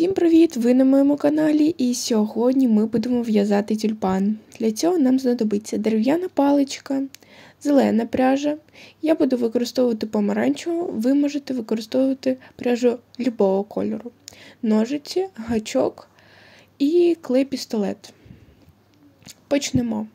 Всім привіт! Ви на моєму каналі, і сьогодні ми будемо в'язати тюльпан. Для цього нам знадобиться дерев'яна паличка, зелена пряжа. Я буду використовувати помаранчеву, ви можете використовувати пряжу любого кольору, ножиці, гачок і клей-пістолет. Почнемо.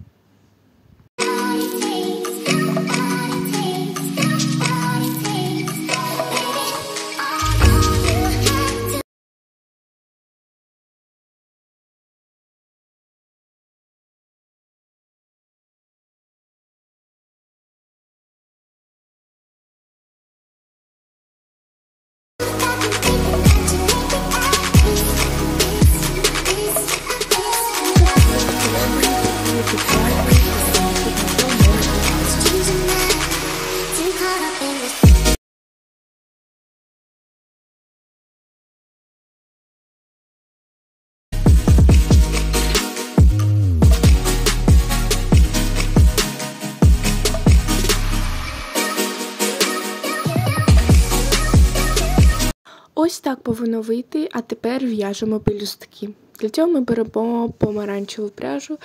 Ось так повинно вийти, а тепер в'яжемо пелюстки. Для цього ми беремо помаранчеву пряжу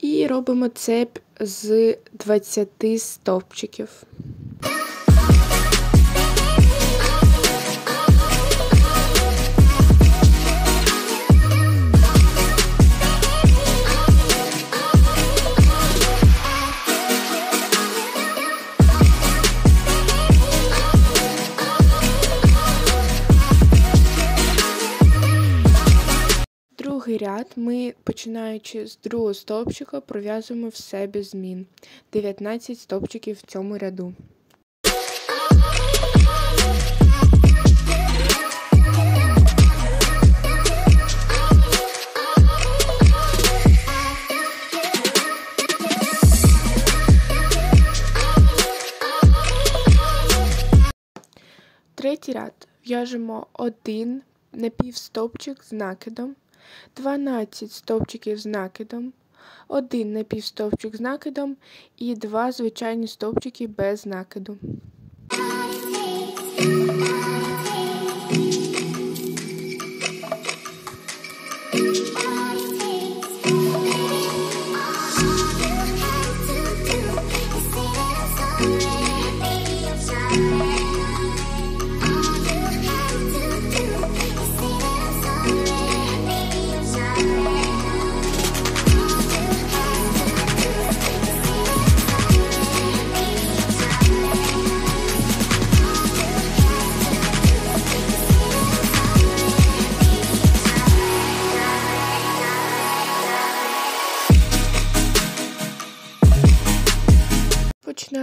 і робимо цеп з 20 стовпчиків. Другий ряд ми, починаючи з другого стовпчика, пров'язуємо все без змін. 19 стовпчиків в цьому ряду. Третій ряд в'яжемо один напівстовпчик з накидом. 12 стовпчиків з накидом, 1 напівстовпчик з накидом і 2 звичайні стовпчики без накиду.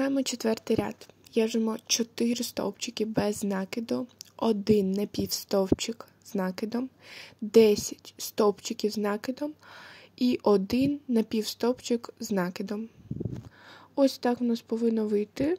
Починаємо четвертий ряд. В'яжемо 4 стовпчики без накиду, 1 напівстовпчик з накидом, 10 стовпчиків з накидом і 1 напівстовпчик з накидом. Ось так у нас повинно вийти.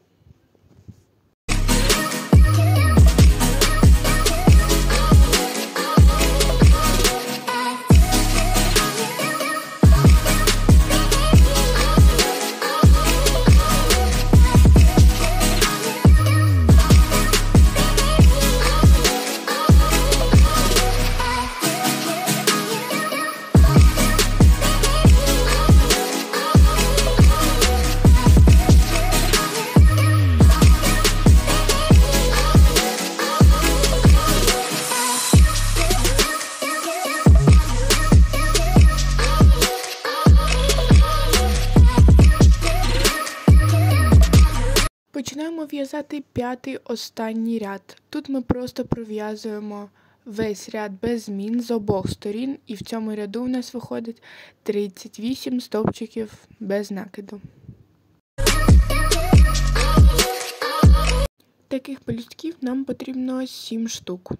Починаємо в'язати п'ятий останній ряд. Тут ми просто пров'язуємо весь ряд без змін з обох сторін, і в цьому ряду у нас виходить 38 стовпчиків без накиду. Таких пелюстків нам потрібно 7 штук.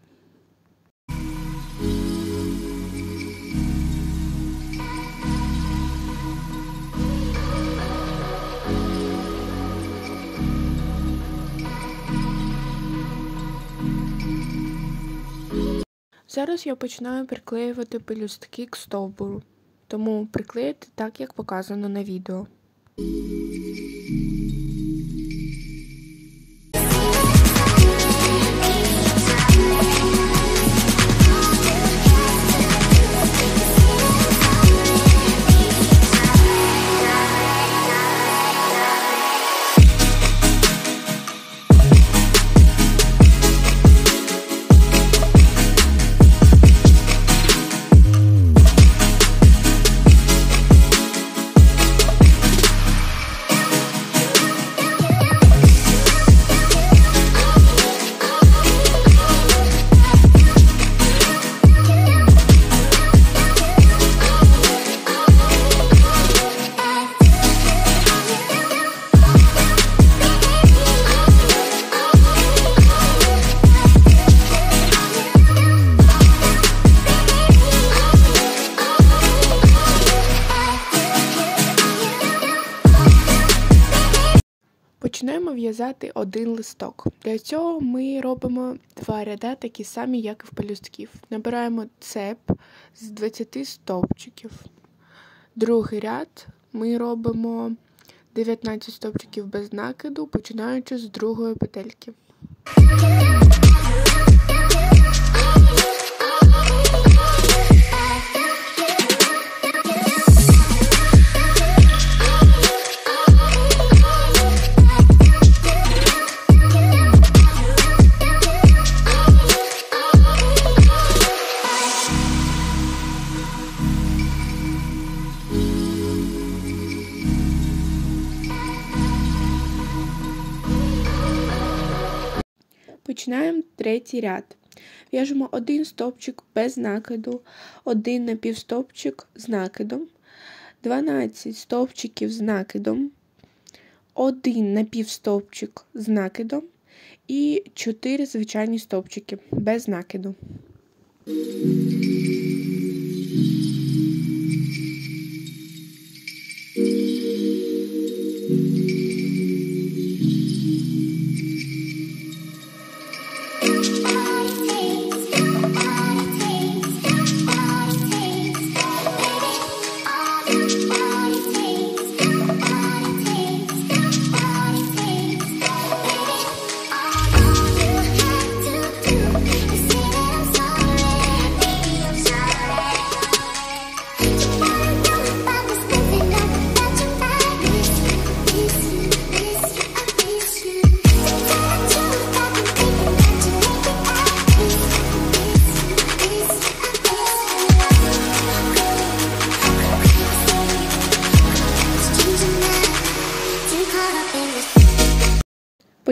Зараз я починаю приклеювати пелюстки к стовбуру, тому приклеїти так, як показано на відео. Починаємо в'язати один листок. Для цього ми робимо два ряда, такі самі, як і в пелюстків. Набираємо цеп з 20 стовпчиків. Другий ряд ми робимо 19 стовпчиків без накиду, починаючи з другої петельки. Третій ряд. В'яжемо один стовпчик без накиду, один напівстовпчик з накидом, 12 стовпчиків з накидом, один напівстовпчик з накидом і 4 звичайні стовпчики без накиду.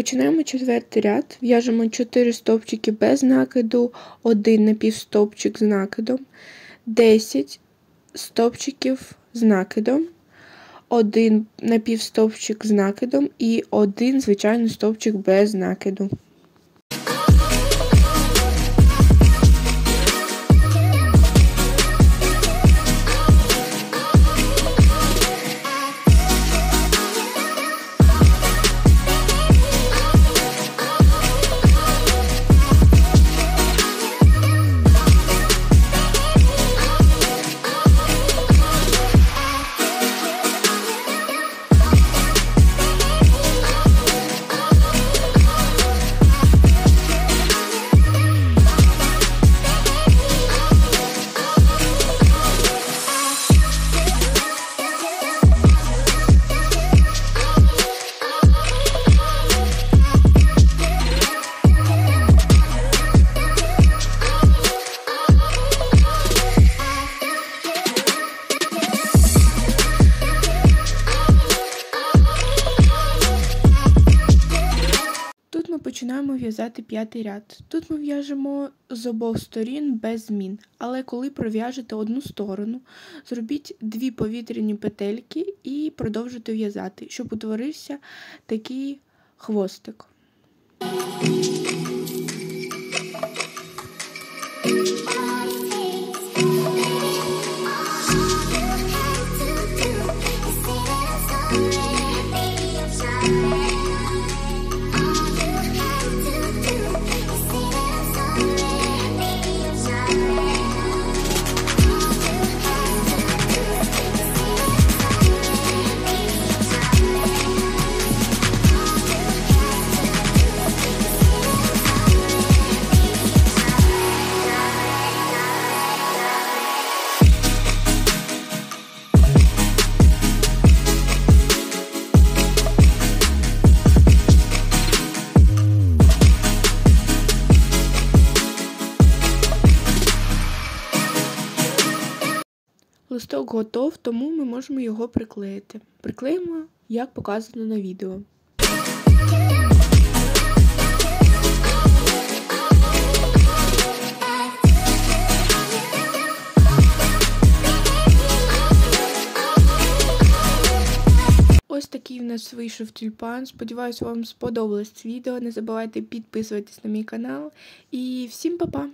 Починаємо четвертий ряд, в'яжемо 4 стовпчики без накиду, 1 напівстовпчик з накидом, 10 стовпчиків з накидом, 1 напівстовпчик з накидом і 1 звичайний стовпчик без накиду. Починаємо в'язати п'ятий ряд. Тут ми в'яжемо з обох сторін без змін, але коли пров'яжете одну сторону, зробіть дві повітряні петельки і продовжуйте в'язати, щоб утворився такий хвостик. Листок готов, тому ми можемо його приклеїти. Приклеїмо, як показано на відео. Ось такий в нас вийшов тюльпан. Сподіваюсь, вам сподобалось це відео. Не забувайте підписуватись на мій канал. І всім па-па!